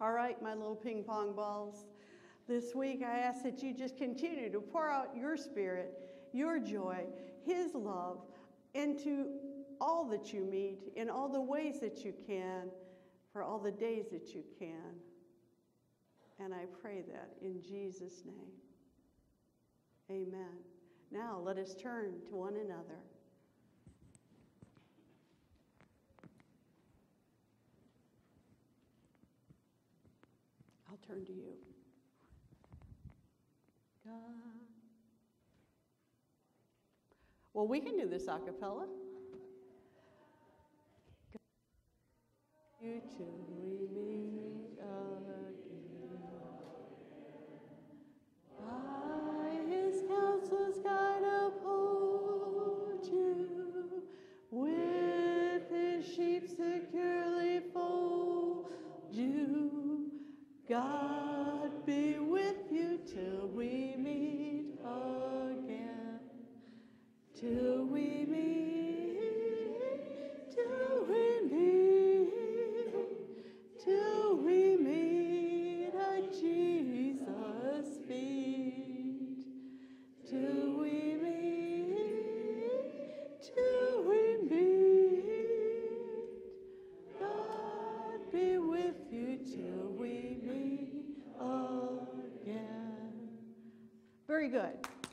All right, my little ping pong balls. This week, I ask that you just continue to pour out your spirit, your joy, His love into all that you meet, in all the ways that you can, for all the days that you can. And I pray that in Jesus' name. Amen. Now let us turn to one another. Turn to you. God. Well, we can do this a cappella. You we God be with you till we meet again. Till we meet, till we meet, till we meet at Jesus' feet. Till we meet, till we meet. God be with you till very good.